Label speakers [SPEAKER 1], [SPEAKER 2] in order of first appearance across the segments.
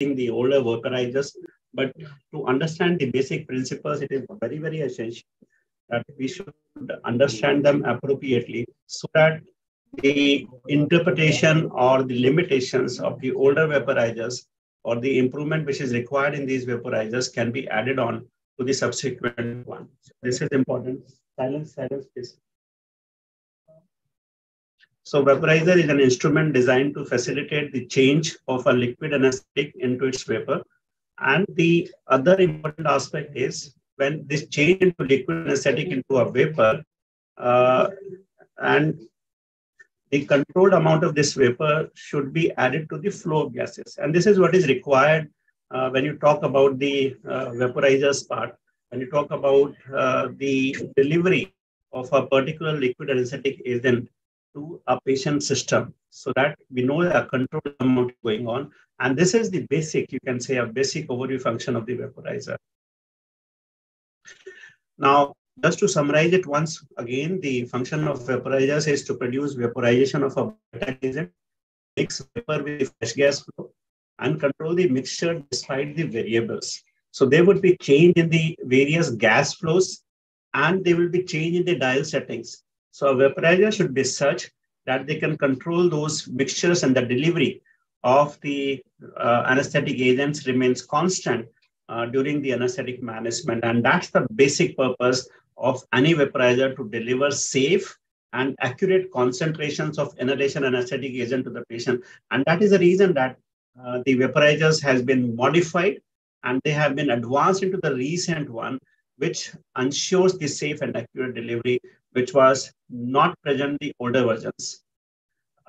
[SPEAKER 1] the older vaporizers. But to understand the basic principles, it is very, very essential that we should understand them appropriately so that the interpretation or the limitations of the older vaporizers or the improvement which is required in these vaporizers can be added on to the subsequent one. So this is important. Silence, silence, please. So vaporizer is an instrument designed to facilitate the change of a liquid anesthetic into its vapor. And the other important aspect is when this change into liquid anesthetic into a vapor, uh, and the controlled amount of this vapor should be added to the flow of gases. And this is what is required uh, when you talk about the uh, vaporizers part, when you talk about uh, the delivery of a particular liquid anesthetic agent to a patient system so that we know a controlled amount going on. And this is the basic, you can say, a basic overview function of the vaporizer. Now, just to summarize it once again, the function of vaporizers is to produce vaporization of a agent, mix vapor with fresh gas flow, and control the mixture despite the variables. So there would be change in the various gas flows, and there will be change in the dial settings. So a vaporizer should be such that they can control those mixtures and the delivery of the uh, anesthetic agents remains constant uh, during the anesthetic management. And that's the basic purpose of any vaporizer to deliver safe and accurate concentrations of inhalation anesthetic agent to the patient. And that is the reason that uh, the vaporizers has been modified and they have been advanced into the recent one, which ensures the safe and accurate delivery, which was not present in the older versions.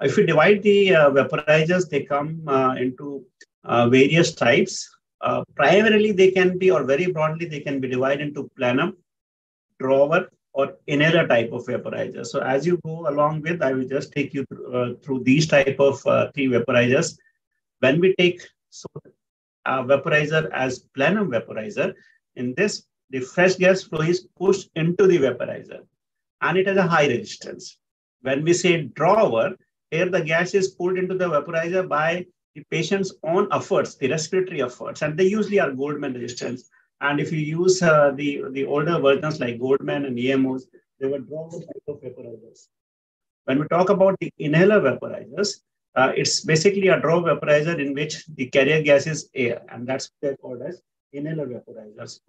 [SPEAKER 1] If we divide the uh, vaporizers, they come uh, into uh, various types. Uh, primarily, they can be, or very broadly, they can be divided into plenum, drawer or inhaler type of vaporizer. So as you go along with, I will just take you through, uh, through these type of uh, three vaporizers. When we take so a vaporizer as plenum vaporizer, in this, the fresh gas flow is pushed into the vaporizer and it has a high resistance. When we say drawer, here the gas is pulled into the vaporizer by the patient's own efforts, the respiratory efforts, and they usually are Goldman resistance. And if you use uh, the, the older versions like Goldman and EMOs, they were drawn type of vaporizers. When we talk about the inhaler vaporizers, uh, it's basically a draw vaporizer in which the carrier gas is air, and that's what they're called as inhaler vaporizers.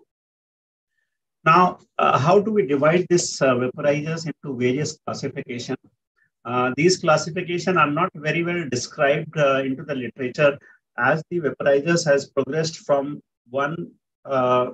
[SPEAKER 1] Now, uh, how do we divide these uh, vaporizers into various classification? Uh, these classification are not very well described uh, into the literature as the vaporizers has progressed from one uh,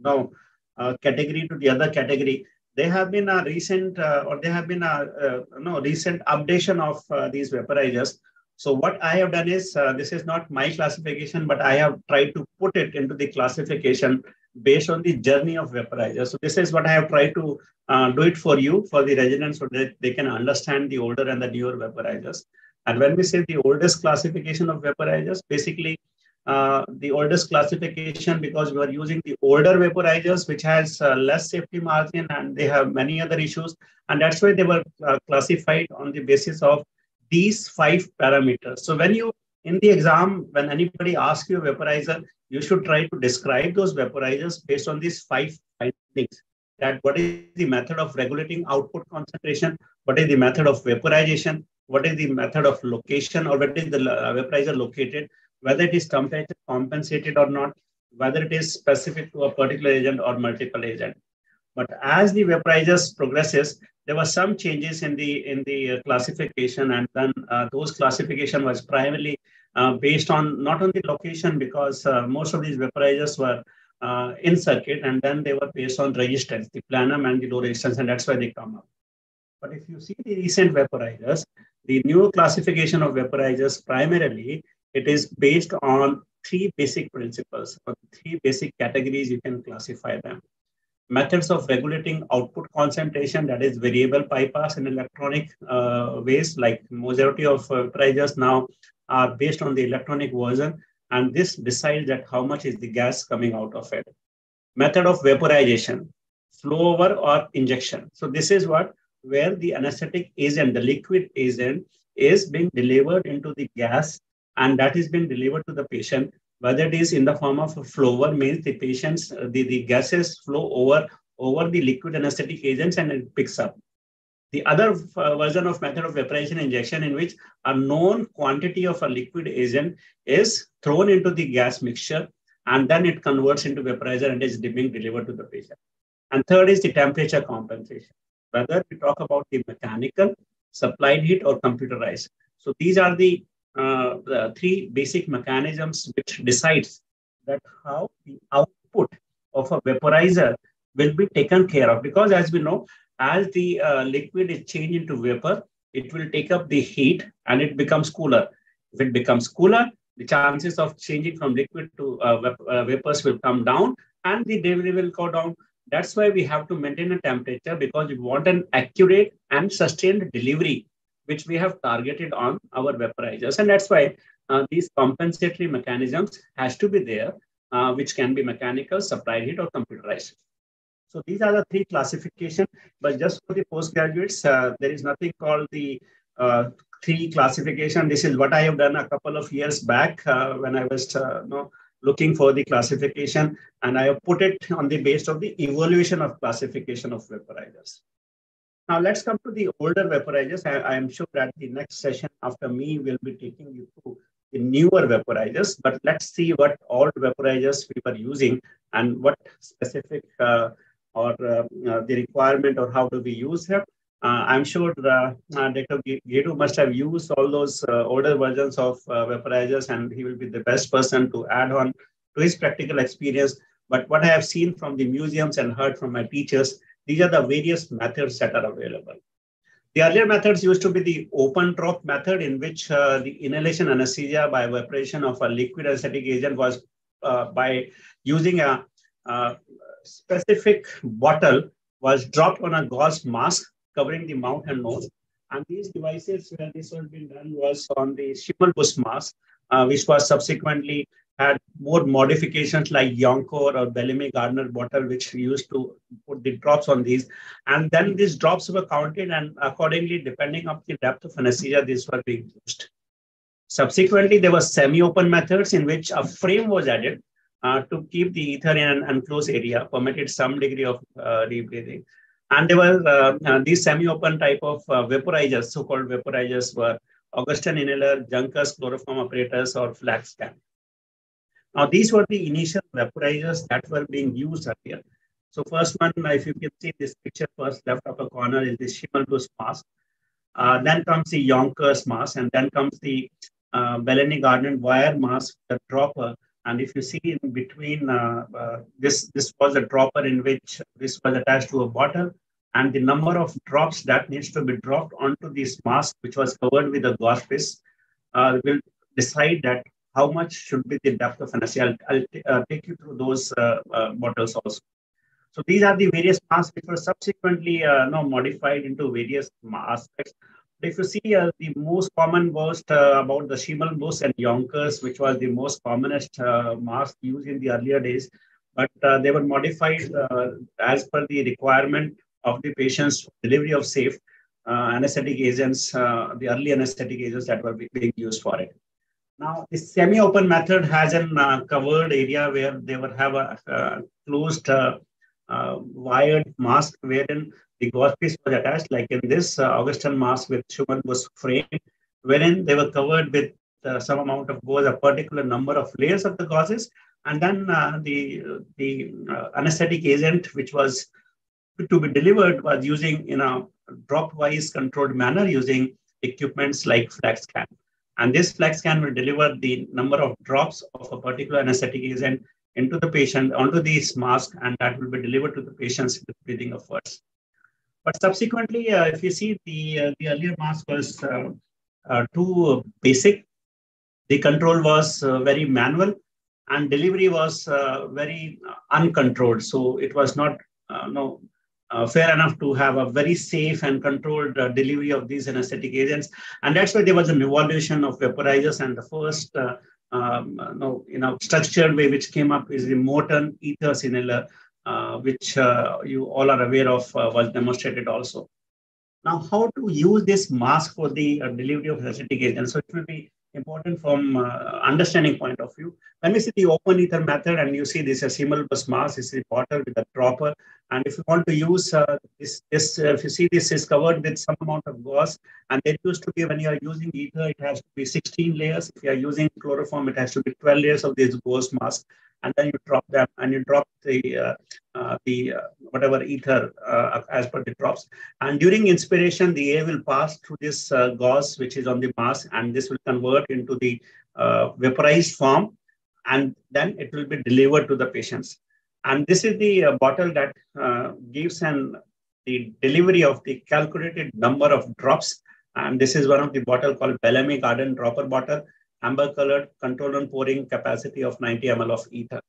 [SPEAKER 1] no, uh, category to the other category. There have been a recent, or there have been a no recent updation of these vaporizers. So what I have done is, this is not my classification, but I have tried to put it into the classification based on the journey of vaporizer. So this is what I have tried to uh, do it for you, for the residents, so that they can understand the older and the newer vaporizers. And when we say the oldest classification of vaporizers, basically uh, the oldest classification because we are using the older vaporizers, which has uh, less safety margin and they have many other issues. And that's why they were uh, classified on the basis of these five parameters. So when you, in the exam, when anybody asks you a vaporizer, you should try to describe those vaporizers based on these five things. That what is the method of regulating output concentration? What is the method of vaporization? What is the method of location or where is the uh, vaporizer located? whether it is temperature compensated or not, whether it is specific to a particular agent or multiple agent. But as the vaporizers progresses, there were some changes in the in the uh, classification, and then uh, those classification was primarily uh, based on not on the location because most of these vaporizers were uh, in circuit, and then they were based on resistance, the plenum and the low resistance, and that's why they come up. But if you see the recent vaporizers, the new classification of vaporizers primarily it is based on three basic principles or three basic categories you can classify them. Methods of regulating output concentration, that is variable bypass in electronic uh, ways, like majority of uh, prices now are based on the electronic version, and this decides that how much is the gas coming out of it. Method of vaporization, flow over or injection. So this is what where the anesthetic agent, the liquid agent, is being delivered into the gas and that is being delivered to the patient whether it is in the form of a flower, means the patients, uh, the, the gases flow over, over the liquid anesthetic agents and it picks up. The other uh, version of method of vaporization injection in which a known quantity of a liquid agent is thrown into the gas mixture and then it converts into vaporizer and is being delivered to the patient. And third is the temperature compensation. Whether we talk about the mechanical, supplied heat or computerized. So these are the, uh, the three basic mechanisms which decides that how the output of a vaporizer will be taken care of. Because as we know, as the uh, liquid is changed into vapor, it will take up the heat and it becomes cooler. If it becomes cooler, the chances of changing from liquid to uh, uh, vapors will come down and the delivery will go down. That's why we have to maintain a temperature because we want an accurate and sustained delivery, which we have targeted on our vaporizers. And that's why uh, these compensatory mechanisms has to be there, uh, which can be mechanical, supplied heat, or computerized. So these are the three classification, but just for the postgraduates, uh, there is nothing called the uh, three classification. This is what I have done a couple of years back uh, when I was uh, you know, looking for the classification, and I have put it on the base of the evaluation of classification of vaporizers. Now let's come to the older vaporizers. I, I am sure that the next session after me will be taking you to the newer vaporizers, but let's see what old vaporizers we were using and what specific uh, or uh, uh, the requirement or how do we use them. Uh, I'm sure uh, Dr. Gedu must have used all those older versions of vaporizers and he will be the best person to add on to his practical experience. But what I have seen from the museums and heard from my teachers, these are the various methods that are available. The earlier methods used to be the open drop method in which uh, the inhalation anesthesia by evaporation of a liquid anesthetic agent was uh, by using a, a, specific bottle was dropped on a gauze mask covering the mouth and nose. And these devices where this was being done was on the Schimmelbusch mask, uh, which was subsequently had more modifications like Yankauer or Bellamy Gardner bottle, which used to put the drops on these. And then these drops were counted and accordingly, depending on the depth of anesthesia, these were being used. Subsequently, there were semi-open methods in which a frame was added uh, to keep the ether in an enclosed area, permitted some degree of uh, rebreathing. And there were uh, uh these semi-open type of uh, vaporizers, so-called vaporizers were Ogston inhaler, Junkers, chloroform apparatus, or Flagg's can. Now, these were the initial vaporizers that were being used earlier. So first one, if you can see this picture first left upper corner is the Schimmelbusch mask. Uh, then comes the Yankauer mask, and then comes the uh, Bellamy Gardner wire mask, the dropper, and if you see in between, uh, uh, this, this was a dropper in which this was attached to a bottle and the number of drops that needs to be dropped onto this mask, which was covered with a gauze piece, uh, will decide that how much should be the depth of anesthesia. I'll, I'll uh, take you through those uh, uh, bottles also. So these are the various masks which were subsequently uh, no, modified into various aspects But if you see uh, the most common was uh, about the Schimmelbusch and Yankauer, which was the most commonest uh, mask used in the earlier days, but uh, they were modified uh, as per the requirement of the patient's delivery of safe uh, anesthetic agents, the early anesthetic agents that were being used for it. Now, the semi-open method has a covered area where they would have a closed wired mask wherein the gauze piece was attached, like in this uh, Ogston mask with Schumann was framed, wherein they were covered with uh, some amount of gauze, a particular number of layers of the gauzes, and then uh, the the uh, anesthetic agent, which was to be delivered, was using in a drop-wise controlled manner using equipments like Flagg's can. And this Flagg's can will deliver the number of drops of a particular anesthetic agent into the patient onto this mask, and that will be delivered to the patients with breathing efforts. But subsequently, uh, if you see the, uh, the earlier mask was uh, too basic. The control was very manual and delivery was very uncontrolled. So it was not no, uh, fair enough to have a very safe and controlled uh, delivery of these anesthetic agents. And that's why there was an evolution of vaporizers. And the first uh, um, no, you know, structured way which came up is the Morton ether inhaler, uh, which uh, you all are aware of uh, was demonstrated also. Now, how to use this mask for the delivery of anesthetic agent? So it will be important from uh, understanding point of view. When we see the open ether method and you see this a Schimmelbusch mask, this is water with a dropper. And if you want to use uh, this, this uh, if you see this is covered with some amount of gauze, and it used to be when you are using ether, it has to be 16 layers. If you are using chloroform, it has to be 12 layers of this gauze mask and then you drop them and you drop the uh, uh, the uh, whatever ether uh, as per the drops. And during inspiration, the air will pass through this uh, gauze which is on the mask, and this will convert into the uh, vaporized form, and then it will be delivered to the patients. And this is the bottle that gives an the delivery of the calculated number of drops. And this is one of the bottle called Bellamy Gardner Dropper Bottle amber colored controlled on pouring capacity of 90 ml of ether.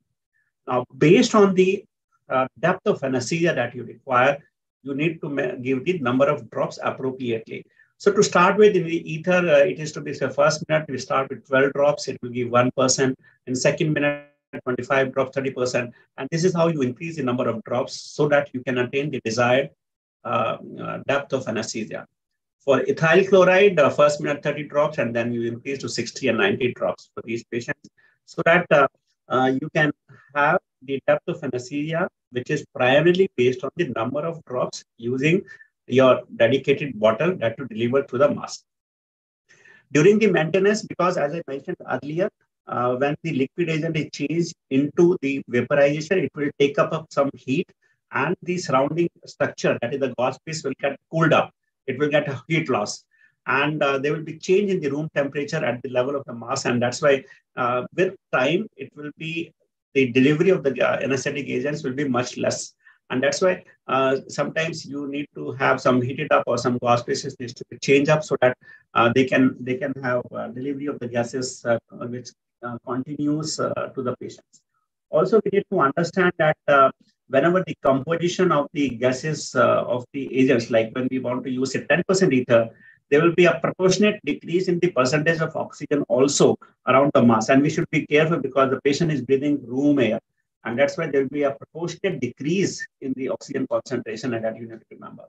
[SPEAKER 1] Now, based on the uh, depth of anesthesia that you require, you need to give the number of drops appropriately. So to start with, in the ether, uh, it is to be the first minute, we start with 12 drops, it will give 1%. In second minute, 25 drops, 30%. And this is how you increase the number of drops so that you can attain the desired uh, uh depth of anesthesia. For ethyl chloride, uh, first minute 30 drops, and then you increase to 60 and 90 drops for these patients so that uh, uh, you can have the depth of anesthesia, which is primarily based on the number of drops using your dedicated bottle that you deliver to the mask. During the maintenance, because as I mentioned earlier, uh, when the liquid agent is changed into the vaporization, it will take up some heat and the surrounding structure, that is the gauze piece, will get cooled up it will get a heat loss. And uh, there will be change in the room temperature at the level of the mass. And that's why uh, with time, it will be the delivery of the uh, anesthetic agents will be much less. And that's why uh, sometimes you need to have some heated up or some gas spaces needs to be changed up so that uh, they can they can have uh, delivery of the gases which continues to the patients. Also, we need to understand that whenever the composition of the gases uh, of the agents, like when we want to use a 10% ether, there will be a proportionate decrease in the percentage of oxygen also around the mass. And we should be careful because the patient is breathing room air. And that's why there will be a proportionate decrease in the oxygen concentration, and that you need to remember.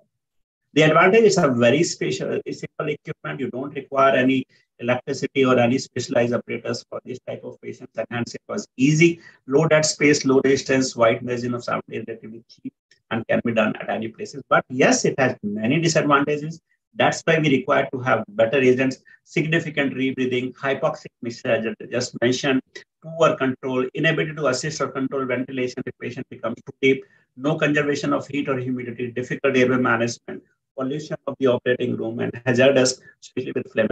[SPEAKER 1] The advantage is a very special, simple equipment. You don't require any electricity or any specialized apparatus for this type of patients. And hence it was easy, low dead space, low distance, wide margin of is relatively cheap and can be done at any places. But yes, it has many disadvantages. That's why we require to have better agents, significant rebreathing, hypoxic mixture, just mentioned, poor control, inability to assist or control ventilation if patient becomes too deep, no conservation of heat or humidity, difficult airway management, pollution of the operating room, and hazardous, especially with flame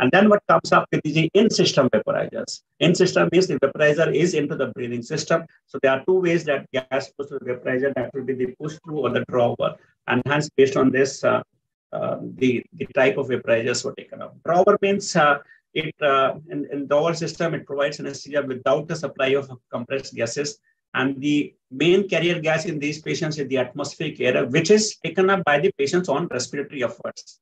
[SPEAKER 1] and then what comes up with the in-system vaporizers. In-system means the vaporizer is into the breathing system. So there are two ways that gas goes to the vaporizer. That will be the push-through or the drawer. And hence, based on this, uh, uh, the, the type of vaporizers were taken up. Drawer means uh, it uh, in, in drawer system, it provides anesthesia without the supply of compressed gases. And the main carrier gas in these patients is the atmospheric air, which is taken up by the patient's own respiratory efforts.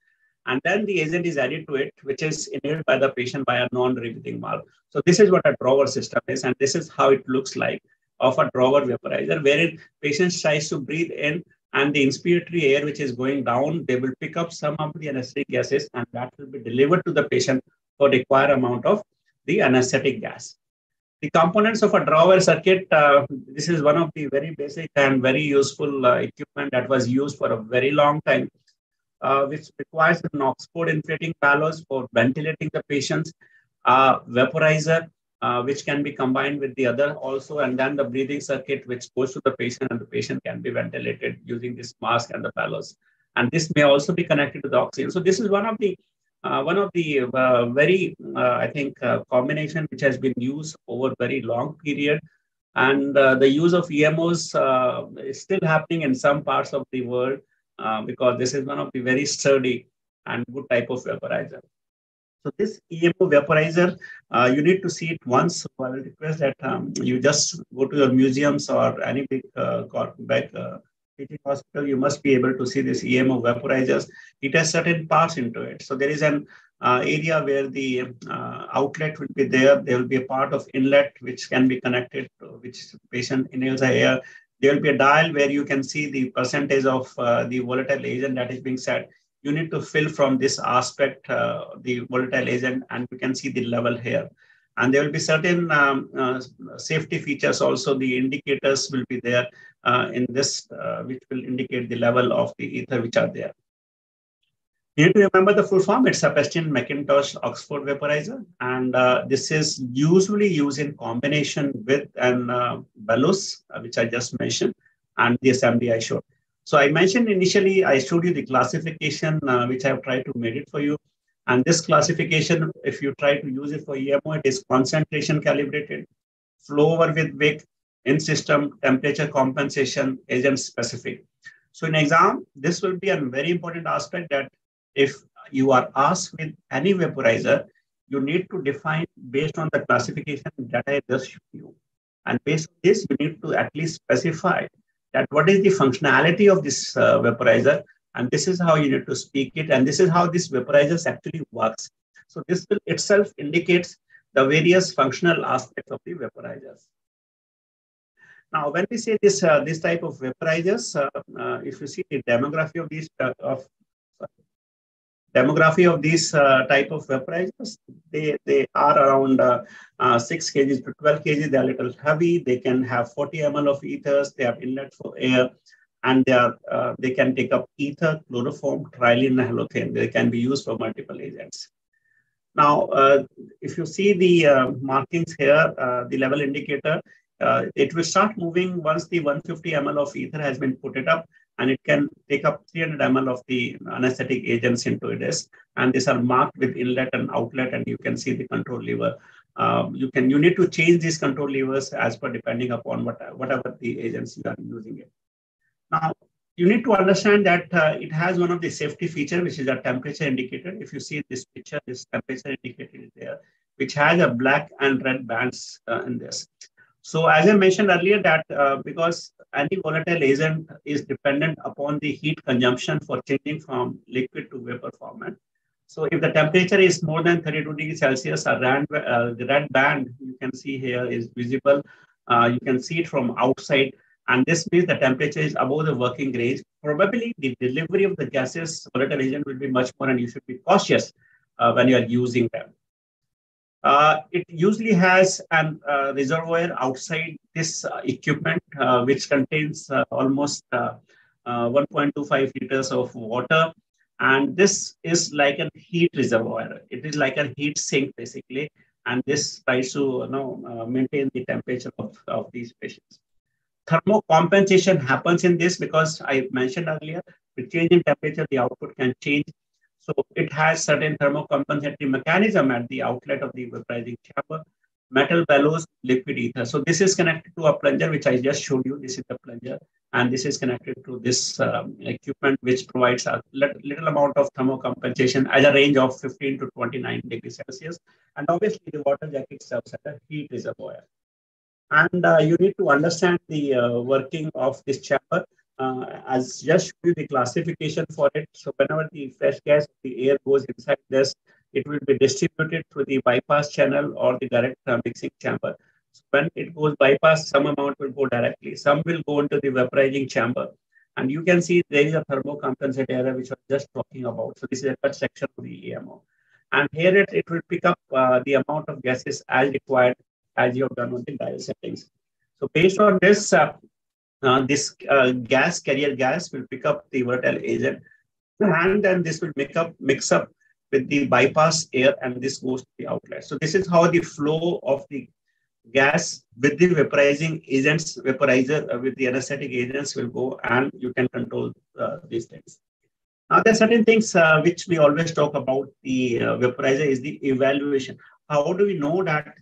[SPEAKER 1] And then the agent is added to it, which is inhaled by the patient by a non-rebreathing valve. So this is what a drawer system is, and this is how it looks like of a drawer vaporizer, wherein patient tries to breathe in and the inspiratory air which is going down, they will pick up some of the anesthetic gases and that will be delivered to the patient for required amount of the anesthetic gas. The components of a drawer circuit, uh, this is one of the very basic and very useful uh, equipment that was used for a very long time uh, which requires an Oxford inflating bellows for ventilating the patients, vaporizer, uh, which can be combined with the other also, and then the breathing circuit, which goes to the patient, and the patient can be ventilated using this mask and the bellows. And this may also be connected to the oxygen. So this is one of the uh, one of the uh, very, uh, I think, combination which has been used over very long period. And the use of EMOs is still happening in some parts of the world. Uh, because this is one of the very sturdy and good type of vaporizer. So this EMO vaporizer, uh, you need to see it once. So I will request that um, you just go to your museums or any big uh, uh, teaching hospital, you must be able to see this EMO vaporizers. It has certain parts into it. So there is an uh, area where the uh, outlet will be there. There will be a part of inlet which can be connected to which patient inhales the air there will be a dial where you can see the percentage of uh, the volatile agent that is being set. you need to fill from this aspect, uh, the volatile agent, and you can see the level here. And there will be certain um, uh, safety features also, the indicators will be there uh, in this, uh, which will indicate the level of the ether which are there. You need to remember the full form. It's a Epstein Macintosh Oxford vaporizer. And uh, this is usually used in combination with an uh, bellows, uh, which I just mentioned, and the assembly I showed. So I mentioned initially, I showed you the classification, uh, which I've tried to make it for you. And this classification, if you try to use it for EMO, it is concentration calibrated, flow over with wick, in system, temperature compensation, agent specific. So in exam, this will be a very important aspect that if you are asked with any vaporizer, you need to define based on the classification that I just showed you. And based on this, you need to at least specify that what is the functionality of this uh, vaporizer, and this is how you need to speak it, and this is how this vaporizer actually works. So this will itself indicates the various functional aspects of the vaporizers. Now, when we say this uh, this type of vaporizers, uh, uh, if you see the demography of these uh, of demography of these uh, type of vaporizers, they, they are around uh, 6 kg to 12 kg. They are a little heavy. They can have 40 ml of ethers. They have inlet for air. And they, are, uh, they can take up ether, chloroform, trilene, halothane. They can be used for multiple agents. Now, uh, if you see the uh, markings here, the level indicator, it will start moving once the 150 ml of ether has been put it up and it can take up 300 ml of the anesthetic agents into it. And these are marked with inlet and outlet, and you can see the control lever. Um, you can you need to change these control levers as per depending upon what whatever the agents you are using it. Now you need to understand that uh, it has one of the safety feature, which is a temperature indicator. If you see this picture, this temperature indicator is there, which has a black and red bands uh, in this. So as I mentioned earlier that uh, because any volatile agent is dependent upon the heat consumption for changing from liquid to vapor format. So if the temperature is more than 32 degrees Celsius, a red, uh, the red band you can see here is visible. Uh, you can see it from outside. And this means the temperature is above the working range. Probably the delivery of the gases volatile agent will be much more and you should be cautious uh, when you are using them. Uh, it usually has a uh, reservoir outside this uh, equipment, uh, which contains uh, almost uh, 1.25 liters of water. And this is like a heat reservoir. It is like a heat sink, basically. And this tries to you know, maintain the temperature of, of these patients. Thermocompensation happens in this because I mentioned earlier, with change in temperature, the output can change so it has certain thermocompensatory mechanism at the outlet of the vaporizing chamber, metal bellows, liquid ether. So this is connected to a plunger, which I just showed you. This is the plunger. And this is connected to this um, equipment, which provides a little amount of thermocompensation at a range of 15 to 29 degrees Celsius. And obviously the water jacket serves as a heat reservoir. And uh, you need to understand the uh, working of this chamber uh, as just show you the classification for it. So whenever the fresh gas, the air goes inside this, it will be distributed through the bypass channel or the direct mixing chamber. So when it goes bypass, some amount will go directly. Some will go into the vaporizing chamber. And you can see there is a thermocompensate area, which I was just talking about. So this is a cut section of the EMO. And here it, it will pick up uh, the amount of gases as required as you have done on the dial settings. So based on this, uh, uh, this uh, gas, carrier gas, will pick up the volatile agent, and then this will make up mix up with the bypass air, and this goes to the outlet. So this is how the flow of the gas with the vaporizing agents, vaporizer uh, with the anesthetic agents will go, and you can control uh, these things. Now, there are certain things uh, which we always talk about. The uh, vaporizer is the evaluation. How do we know that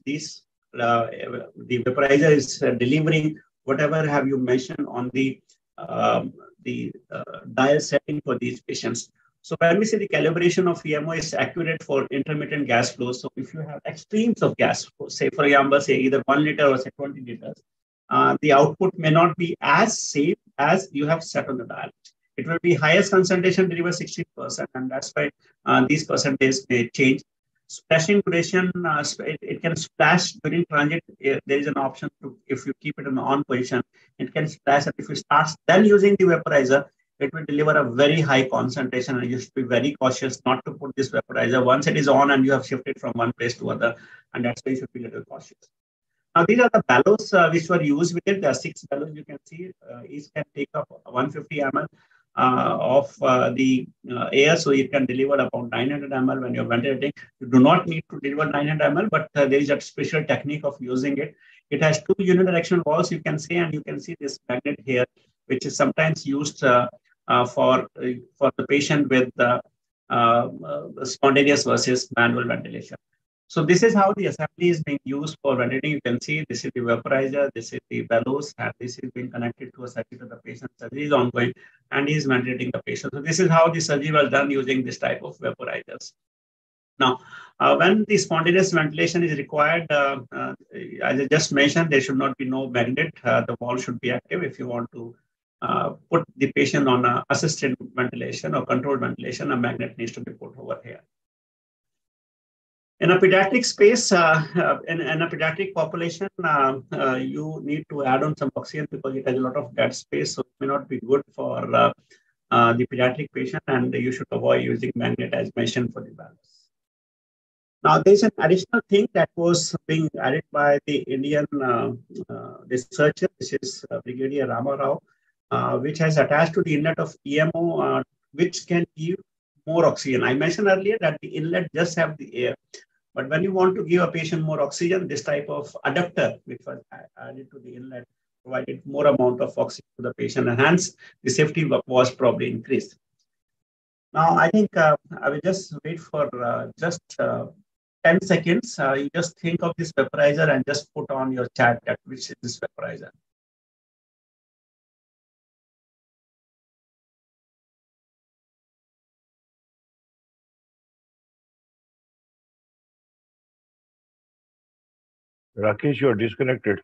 [SPEAKER 1] this the vaporizer is delivering whatever have you mentioned on the um, the uh, dial setting for these patients. So when we say the calibration of EMO is accurate for intermittent gas flow, so if you have extremes of gas, say for example, say either one liter or say 20 liters, uh, the output may not be as safe as you have set on the dial. It will be highest concentration deliver 60%, and that's why uh, these percentages may change. Splashing duration, uh, it, it, can splash during transit. Uh, there is an option to, if you keep it in on position, it can splash. And if you start then using the vaporizer, it will deliver a very high concentration and you should be very cautious not to put this vaporizer once it is on and you have shifted from one place to other and that's why you should be a little cautious. Now these are the bellows uh, which were used with it. There are six bellows you can see. Uh, each can take up 150 ml of uh, the uh, air, so it can deliver about 900 ml when you're ventilating. You do not need to deliver 900 ml, but uh, there is a special technique of using it. It has two unidirectional walls, you can see, and you can see this magnet here, which is sometimes used uh, for, uh, for the patient with uh, spontaneous versus manual ventilation. So this is how the assembly is being used for ventilating. You can see this is the vaporizer, this is the bellows, and this is being connected to a circuit of the patient. Surgery is ongoing, and is ventilating the patient. So this is how the surgery was done using this type of vaporizers. Now, uh, when the spontaneous ventilation is required, uh, uh, as I just mentioned, there should not be no magnet. the wall should be active if you want to uh, put the patient on assisted ventilation or controlled ventilation, a magnet needs to be put over here. In a pediatric space, uh, uh, in, in, a pediatric population, uh, uh, you need to add on some oxygen because it has a lot of dead space, so it may not be good for uh, the pediatric patient, and you should avoid using magnet as mentioned for the balance. Now, there's an additional thing that was being added by the Indian researcher, which is Brigadier Rama Rao, uh, which has attached to the inlet of EMO, uh, which can give more oxygen. I mentioned earlier that the inlet just have the air, but when you want to give a patient more oxygen, this type of adapter, which was added to the inlet, provided more amount of oxygen to the patient, and hence the safety was probably increased. Now, I think uh, I will just wait for uh, just uh, 10 seconds. Uh, you just think of this vaporizer and just put on your chat that which is this vaporizer.
[SPEAKER 2] Rakesh, you're disconnected.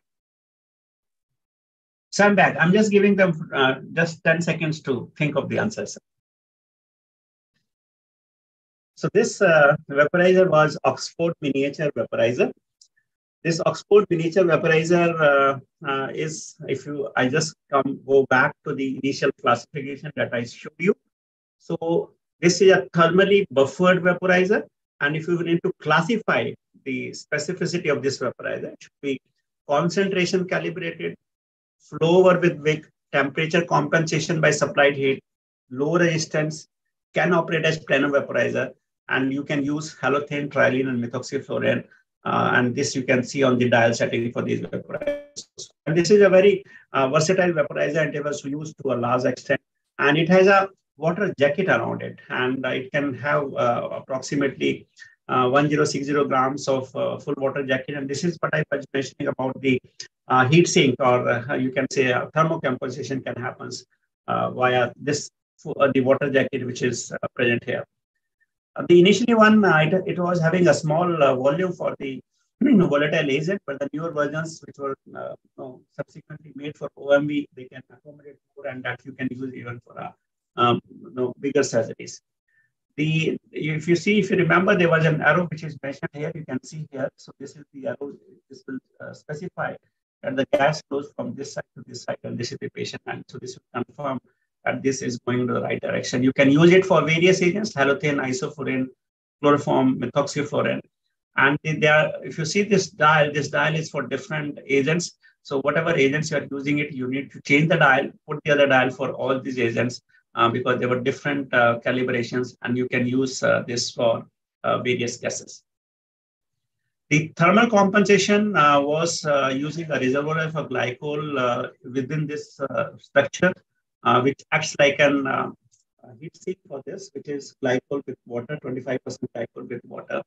[SPEAKER 1] So I'm back. I'm just giving them uh, just 10 seconds to think of the answers. So this uh, vaporizer was Oxford miniature vaporizer. This Oxford miniature vaporizer uh, uh, is, if you, I just come go back to the initial classification that I showed you. So this is a thermally buffered vaporizer. And if you need to classify the specificity of this vaporizer. Should be concentration calibrated, flow over with wick, temperature compensation by supplied heat, low resistance, can operate as plenum vaporizer, and you can use halothane, trilene, and methoxyflurane. Uh, and this you can see on the dial setting for these vaporizers. And this is a very uh, versatile vaporizer and it was used to a large extent. And it has a water jacket around it, and it can have uh, approximately uh, 1060 grams of uh, full water jacket. And this is what I was mentioning about the uh, heat sink, or uh, you can say uh, thermocompensation can happen via this the water jacket, which is present here. the initially one, it, it, was having a small volume for the volatile agent, but the newer versions, which were you know, subsequently made for OMV, they can accommodate more, and that you can use even for a um, you know, bigger surgeries. The if you see, if you remember, there was an arrow which is mentioned here. You can see here. So this is the arrow. This will uh, specify that the gas flows from this side to this side, and this is the patient and So this will confirm that this is going to the right direction. You can use it for various agents: halothane, isoflurane, chloroform, methoxyflurane. And there if you see this dial, this dial is for different agents. So whatever agents you are using it, you need to change the dial, put the other dial for all these agents uh, because there were different uh, calibrations and you can use uh, this for uh, various gases. The thermal compensation uh, was using a reservoir of a glycol within this structure, which acts like an heat sink for this, which is glycol with water, 25% glycol with water.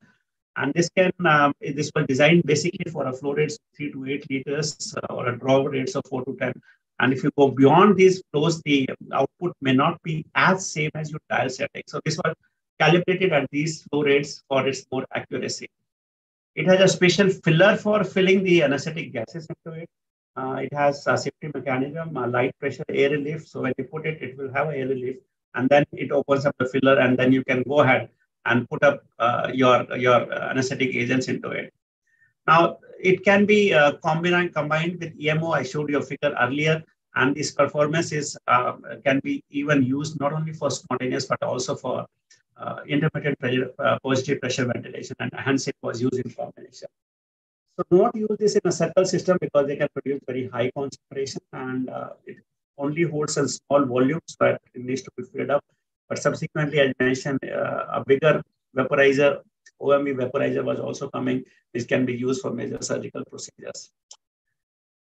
[SPEAKER 1] And this can um, this was designed basically for a flow rates three to eight liters uh, or a draw rates of four to ten and if you go beyond these flows, the output may not be as same as your dial setting. So this was calibrated at these flow rates for its more accuracy. It has a special filler for filling the anesthetic gases into it. Uh, it has a safety mechanism, a light pressure air relief. So when you put it, it will have air relief. And then it opens up the filler and then you can go ahead and put up uh, your, your anesthetic agents into it. Now, it can be uh, combined, combined with EMO. I showed you a figure earlier, And this performance is uh, can be even used not only for spontaneous, but also for uh, intermittent pressure, uh, positive pressure ventilation. And hence it was used in combination. So do not use this in a circle system because they can produce very high concentration and uh, it only holds in small volumes, but it needs to be filled up. But subsequently, as mentioned, uh, a bigger vaporizer, OMV vaporizer was also coming, which can be used for major surgical procedures.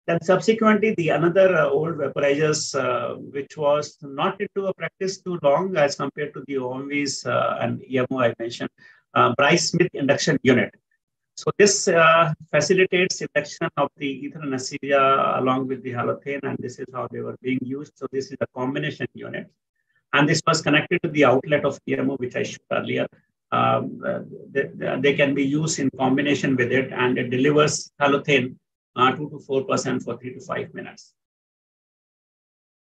[SPEAKER 1] Then subsequently, the another uh, old vaporizers, uh, which was not into a practice too long as compared to the OMVs uh, and EMO I mentioned, uh, Bryce Smith induction unit. So this uh, facilitates induction of the ether anesthesia along with the halothane, and this is how they were being used. So this is a combination unit. And this was connected to the outlet of EMO, which I showed earlier. Um, uh, they, they, can be used in combination with it, and it delivers halothane uh, 2 to 4% for 3 to 5 minutes.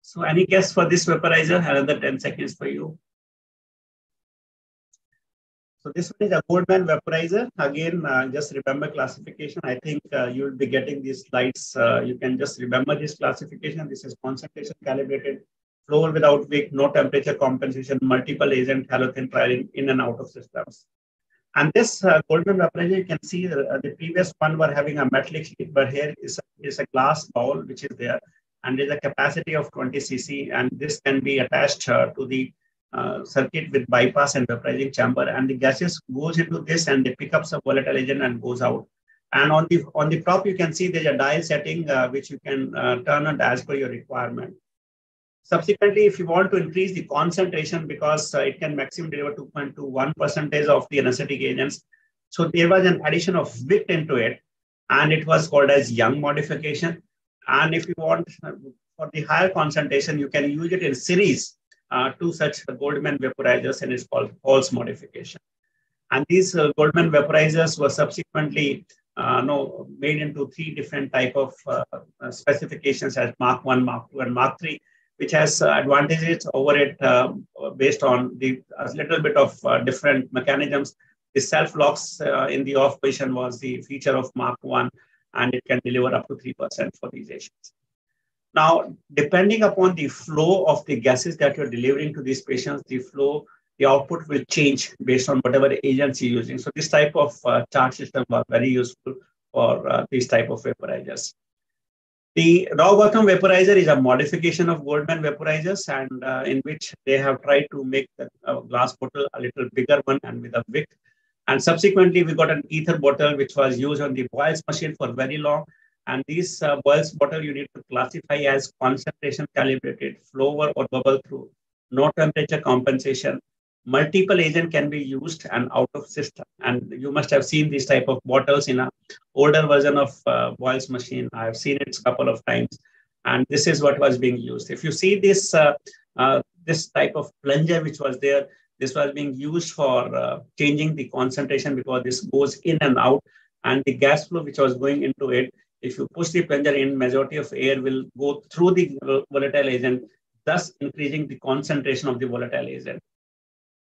[SPEAKER 1] So any guess for this vaporizer? Another 10 seconds for you. So this one is a Goldman vaporizer. Again, uh, just remember classification. I think uh, you will be getting these slides. Uh, you can just remember this classification. This is concentration calibrated, flow without wick, no temperature compensation, multiple agent halothane trilene in and out of systems. And this uh, Goldman vaporizer, you can see the, previous one were having a metallic sheet, but here is a, is a glass bowl which is there, and there's a capacity of 20 cc, and this can be attached uh, to the uh, circuit with bypass and vaporizing chamber, and the gases goes into this and they pick up some volatile agent and goes out. And on the on the prop, you can see there's a dial setting uh, which you can uh, turn on as per your requirement. Subsequently, if you want to increase the concentration because uh, it can maximum deliver 2.21 percentage of the anesthetic agents. So there was an addition of wick into it and it was called as Young modification. And if you want uh, for the higher concentration, you can use it in series uh, to such Goldman vaporizers and it's called Hall's modification. And these uh, Goldman vaporizers were subsequently uh, no, made into three different type of uh, specifications as Mark 1, Mark 2, and Mark 3 which has uh, advantages over it um, based on the a little bit of uh, different mechanisms. The self locks uh, in the off position was the feature of Mark 1, and it can deliver up to 3% for these patients. Now, depending upon the flow of the gases that you're delivering to these patients, the flow, the output will change based on whatever agents you're using. So this type of uh, chart system was very useful for uh, these type of vaporizers. The raw vaporizer is a modification of Goldman vaporizers and uh, in which they have tried to make the uh, glass bottle a little bigger one and with a wick. And subsequently, we got an ether bottle, which was used on the Boyles machine for very long. And this uh, bottle, you need to classify as concentration calibrated, flow or bubble through, no temperature compensation, multiple agent can be used and out of system. And you must have seen these type of bottles in a older version of uh, Boyles machine. I've seen it a couple of times, and this is what was being used. If you see this uh, uh, this type of plunger which was there, this was being used for uh, changing the concentration because this goes in and out, and the gas flow which was going into it. If you push the plunger in, majority of air will go through the volatile agent, thus increasing the concentration of the volatile agent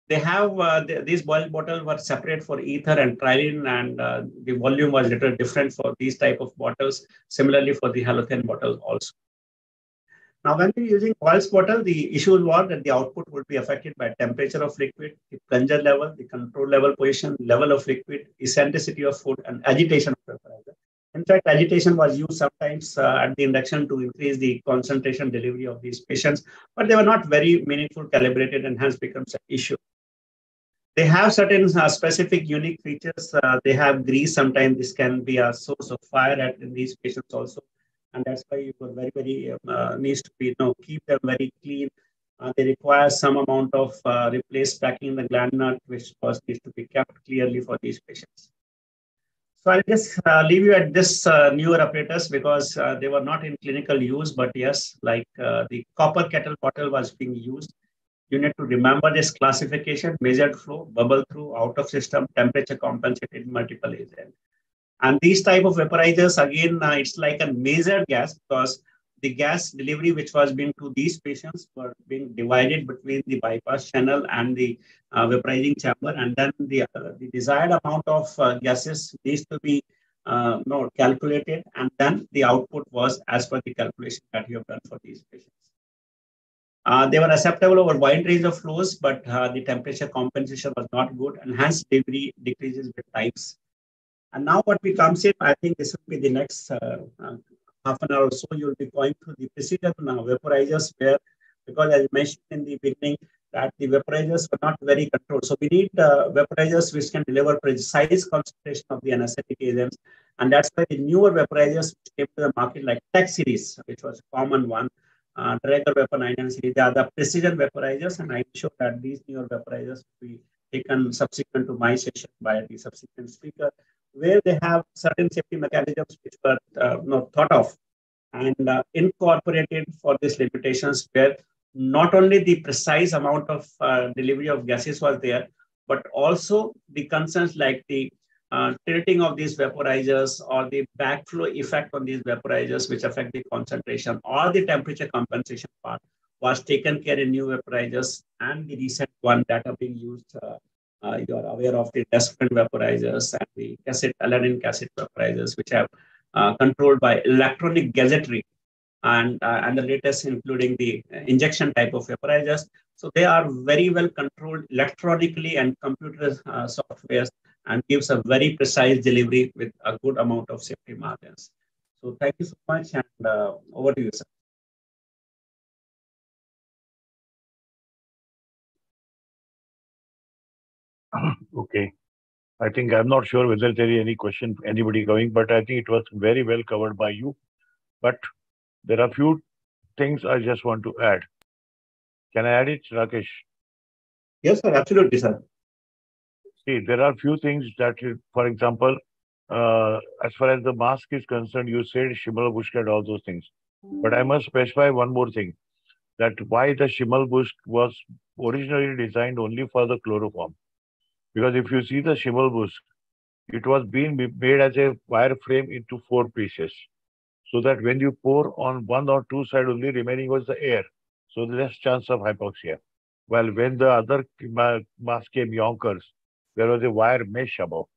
[SPEAKER 1] they have uh, the, these Boyles bottles were separate for ether and trilene and uh, the volume was little different for these type of bottles similarly for the halothane bottles also. Now when we're using Boyles bottle the issue was that the output would be affected by temperature of liquid the plunger level the control level position level of liquid eccentricity of food and agitation of vaporizer in fact agitation was used sometimes uh, at the induction to increase the concentration delivery of these patients but they were not very meaningful calibrated and hence becomes an issue they have certain uh, specific unique features. Uh, they have grease. Sometimes this can be a source of fire at in these patients also, and that's why you very very um, uh, needs to be you know keep them very clean. Uh, they require some amount of uh, replace packing in the gland nut, which was needs to be kept clearly for these patients. So I'll just uh, leave you at this newer apparatus because they were not in clinical use, but yes, like the copper kettle bottle was being used you need to remember this classification, measured flow, bubble through, out of system, temperature compensated, multiple agent. And these type of vaporizers, again, uh, it's like a measured gas because the gas delivery which was being to these patients were being divided between the bypass channel and the uh, vaporizing chamber. And then the, uh, the desired amount of uh, gases needs to be uh, no, calculated, and then the output was as per the calculation that you have done for these patients. Uh, they were acceptable over wide range of flows, but uh, the temperature compensation was not good, and hence delivery decreases with times. And now what we comes in, I think this will be the next uh, half an hour or so, you'll be going through the precision now vaporizers where, because as mentioned in the beginning, that the vaporizers were not very controlled. So we need uh, vaporizers which can deliver precise concentration of the anesthetic agents. And that's why the newer vaporizers which came to the market like Tec series, which was a common one, uh, Draeger 9 series, they are the precision vaporizers. And I'm sure that these newer vaporizers will be taken subsequent to my session by the subsequent speaker, where they have certain safety mechanisms which were uh, not thought of and uh, incorporated for these limitations where not only the precise amount of uh, delivery of gases was there, but also the concerns like the uh, tilting of these vaporizers or the backflow effect on these vaporizers, which affect the concentration or the temperature compensation part, was taken care in new vaporizers and the recent one that are being used. Uh, uh, you are aware of the Desperate vaporizers and the cassette, Aladin cassette vaporizers, which have uh, controlled by electronic gadgetry and, uh, and the latest including the injection type of vaporizers. So they are very well controlled electronically and computer uh, softwares and gives a very precise delivery with a good amount of safety margins. So thank you so much and uh, over to you, sir.
[SPEAKER 2] Okay. I think I'm not sure whether there is any question, anybody going, but I think it was very well covered by you. But there are few things I just want to add. Can I add it, Rakesh?
[SPEAKER 1] Yes, sir. Absolutely, sir.
[SPEAKER 2] See, there are few things that, for example, uh, as far as the mask is concerned, you said Schimmelbusch and all those things. But I must specify one more thing, that why the Schimmelbusch was originally designed only for the chloroform. Because if you see the Schimmelbusch, it was being made as a wire frame into four pieces so that when you pour on one or two side only, remaining was the air. So less chance of hypoxia. Well, when the other mask came Yankauer, there was a wire mesh above.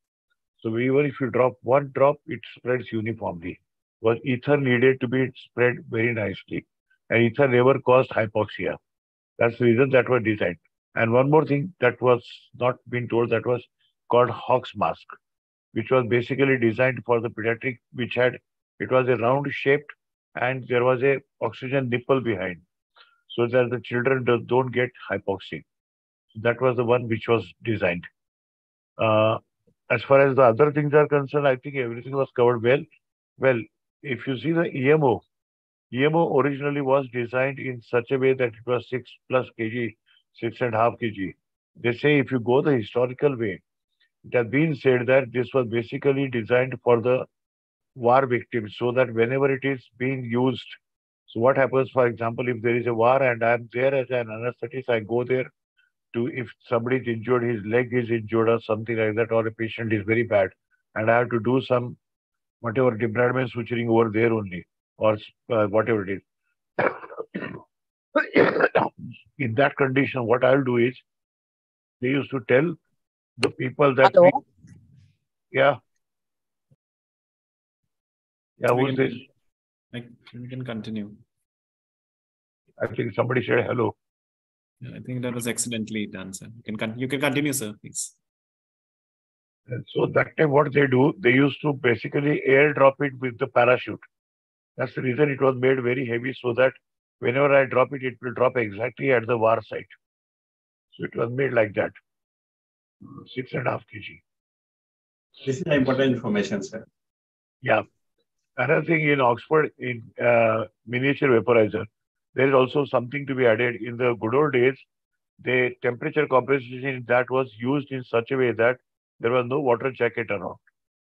[SPEAKER 2] So even if you drop one drop, it spreads uniformly. Because ether needed to be spread very nicely. And ether never caused hypoxia. That's the reason that was designed. And one more thing that was not been told that was called Hawk's mask, which was basically designed for the pediatric, which had it was a round shaped and there was a oxygen nipple behind so that the children do, don't get hypoxia. That was the one which was designed. Uh, as far as the other things are concerned, I think everything was covered well. Well, if you see the EMO, EMO originally was designed in such a way that it was 6 plus kg, 6 and half kg. They say if you go the historical way, it has been said that this was basically designed for the war victims so that whenever it is being used, so what happens, for example, if there is a war and I'm there as an anesthetist, I go there to, if somebody is injured, his leg is injured or something like that, or a patient is very bad, and I have to do some whatever debridement suturing over there only, or uh, whatever it is. In that condition, what I'll do is, they used to tell the people that, we, yeah, yeah, who's this?
[SPEAKER 3] we can continue.
[SPEAKER 2] I think somebody said hello.
[SPEAKER 3] Yeah, I think that was accidentally done, sir. You can you can continue, sir, please.
[SPEAKER 2] And so that time, what they do, they used to basically airdrop it with the parachute. That's the reason it was made very heavy, so that whenever I drop it, it will drop exactly at the war site. So it was made like that. Six and a half kg.
[SPEAKER 1] This is important information, sir.
[SPEAKER 2] Yeah. Another thing in Oxford, in uh, miniature vaporizer, there is also something to be added. In the good old days, the temperature compensation that was used in such a way that there was no water jacket around.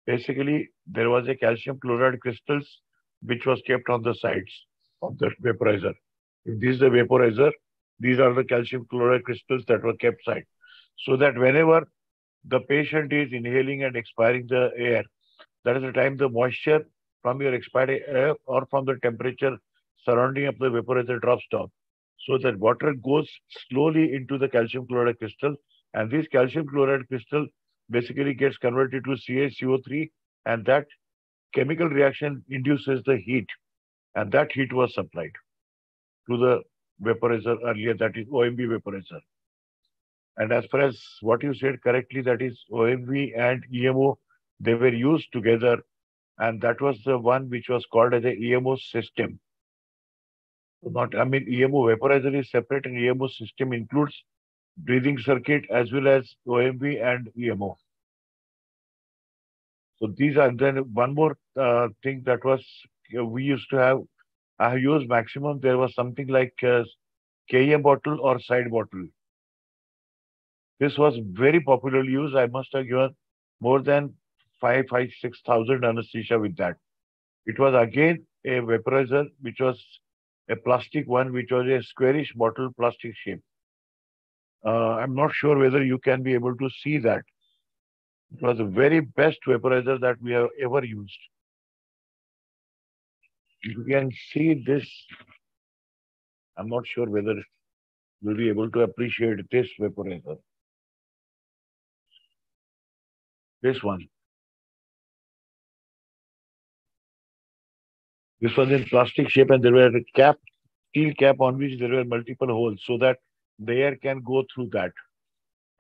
[SPEAKER 2] Basically, there was a calcium chloride crystals which was kept on the sides of the vaporizer. If this is the vaporizer, these are the calcium chloride crystals that were kept side. So that whenever the patient is inhaling and expiring the air, that is the time the moisture from your expired air or from the temperature surrounding up the vaporizer drop stop So that water goes slowly into the calcium chloride crystal and this calcium chloride crystal basically gets converted to CaCO3 and that chemical reaction induces the heat, and that heat was supplied to the vaporizer earlier, that is OMV vaporizer. And as far as what you said correctly, that is OMV and EMO, they were used together, and that was the one which was called as a EMO system. Not, I mean, EMO vaporizer is separate, and EMO system includes breathing circuit as well as OMV and EMO. So these are then one more uh, thing that was uh, we used to have. I have used maximum. There was something like uh, KM bottle or side bottle. This was very popularly used. I must have given more than five, five, six thousand anesthesia with that. It was again a vaporizer, which was a plastic one, which was a squarish bottle, plastic shape. Uh, I'm not sure whether you can be able to see that. It was the very best vaporizer that we have ever used. You can see this. I'm not sure whether you'll be able to appreciate this vaporizer. This one. This was in plastic shape and there were a cap, steel cap on which there were multiple holes so that the air can go through that.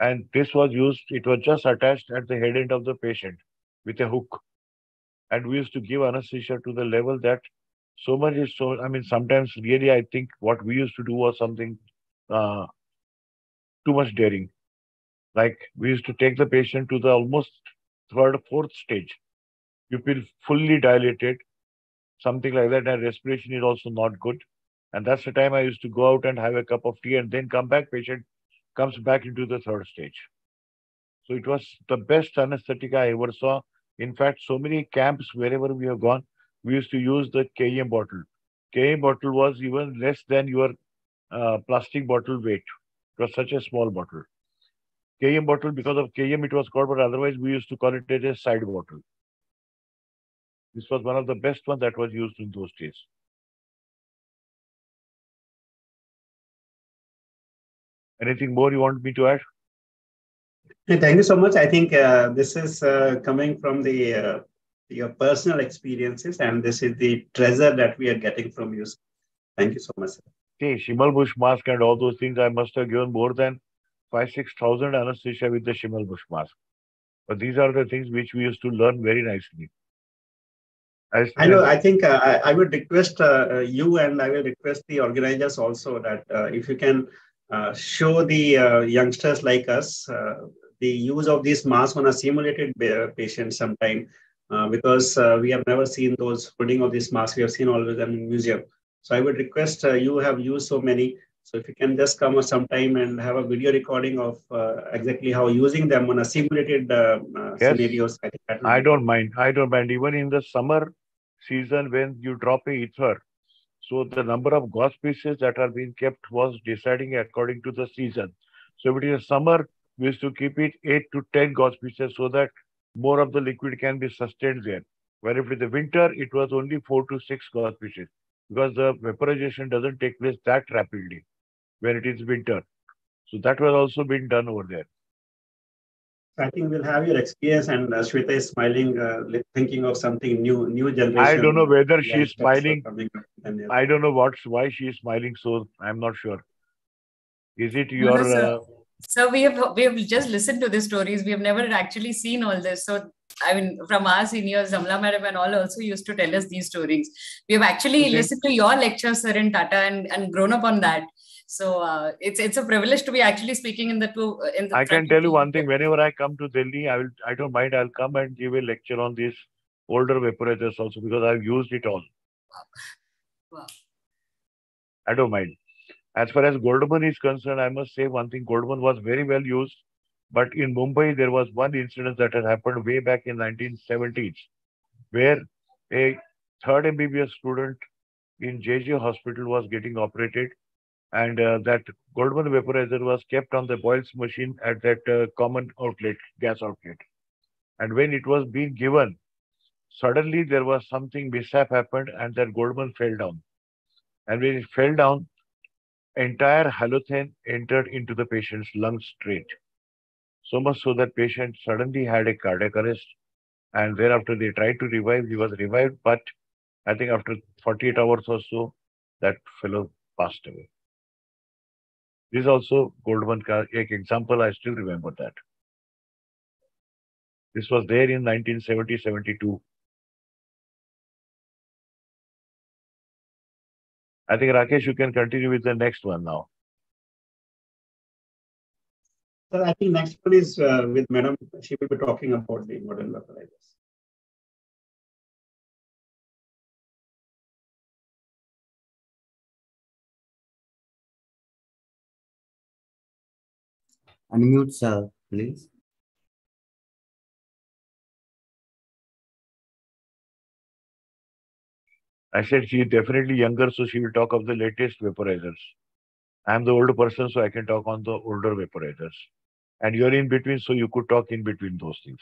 [SPEAKER 2] And this was used, it was just attached at the head end of the patient with a hook. And we used to give anesthesia to the level that so much is so, I mean, sometimes really I think what we used to do was something uh, too much daring. Like we used to take the patient to the almost third, fourth stage. You feel fully dilated, something like that, and respiration is also not good. And that's the time I used to go out and have a cup of tea and then come back. Patient comes back into the third stage. So it was the best anesthetic I ever saw. In fact, so many camps wherever we have gone, we used to use the KM bottle. KM bottle was even less than your uh, plastic bottle weight. It was such a small bottle. KM bottle, because of KM it was called, but otherwise we used to call it as a side bottle. This was one of the best ones that was used in those days. Anything more you want me to add?
[SPEAKER 1] Thank you so much. I think uh, this is uh, coming from the uh, your personal experiences, and this is the treasure that we are getting from you. Thank you so much.
[SPEAKER 2] See, Schimmelbusch mask and all those things, I must have given more than five, six thousand anesthesia with the Schimmelbusch mask. But these are the things which we used to learn very nicely.
[SPEAKER 1] As, I know. I think uh, I, I, would request uh, you and I will request the organizers also that uh, if you can uh, show the uh, youngsters like us uh, the use of these masks on a simulated patient sometime because we have never seen those putting of these masks. We have seen always them in museum. So I would request you have used so many. So if you can just come sometime and have a video recording of uh, exactly how using them on a simulated uh, uh, yes. scenarios,
[SPEAKER 2] I, I don't mind. I don't mind. Even in the summer season when you drop a ether, so the number of gauze pieces that are being kept was deciding according to the season. So if it is summer, we used to keep it 8 to 10 gauze pieces so that more of the liquid can be sustained there. Where if it is winter, it was only 4 to 6 gauze pieces because the vaporization doesn't take place that rapidly when it is winter. So that was also being done over there.
[SPEAKER 1] I think we'll have your experience, and uh, Shweta is smiling, uh, thinking of something new, new generation.
[SPEAKER 2] I don't know whether she's smiling. I don't know what's why she's smiling. So I'm not sure. Is it your? No,
[SPEAKER 4] uh, so we have we have just listened to these stories. We have never actually seen all this. So I mean, from our seniors, Zamla madam and all also used to tell us these stories. We have actually okay. listened to your lectures, sir, in Tata, and and grown up on that. So uh, it's it's a privilege to be actually speaking in the two. Uh, in the
[SPEAKER 2] I can tell you one thing. Whenever I come to Delhi, I will. I don't mind. I'll come and give a lecture on these older vaporizers also because I've used it all. Wow. I don't mind. As far as Goldman is concerned, I must say one thing. Goldman was very well used, but in Mumbai there was one incident that had happened way back in 1970s, where a third MBBS student in JJ hospital was getting operated and uh, that Goldman vaporizer was kept on the Boyle's machine at that uh, common outlet, gas outlet. And when it was being given, suddenly there was something mishap happened and that Goldman fell down. And when it fell down, entire halothane entered into the patient's lungs straight. So much so that patient suddenly had a cardiac arrest And thereafter, they tried to revive. He was revived, but I think after 48 hours or so, that fellow passed away. This is also Goldman car example. I still remember that. This was there in 1970 72. I think Rakesh, you can continue with the next one now.
[SPEAKER 1] Sir, I think next one is uh, with Madam. She will be talking about the modern vaporizers.
[SPEAKER 5] Unmute, sir, please.
[SPEAKER 2] I said she is definitely younger, so she will talk of the latest vaporizers. I'm the older person, so I can talk on the older vaporizers. And you're in between, so you could talk in between those things.